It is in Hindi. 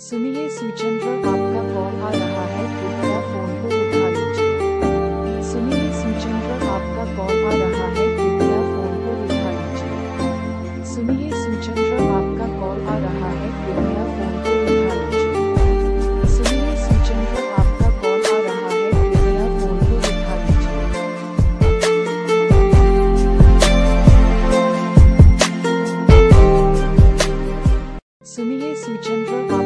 सुनिए सूचन पर आपका कॉल आ रहा है, कृपया फ़ोन को उठा लीजिए। सुनिए सूचन पर आपका कॉल आ रहा है, कृपया फ़ोन को उठा लीजिए। सुनिए सूचन पर आपका कॉल आ रहा है, कृपया फ़ोन को सुनिए सूचन पर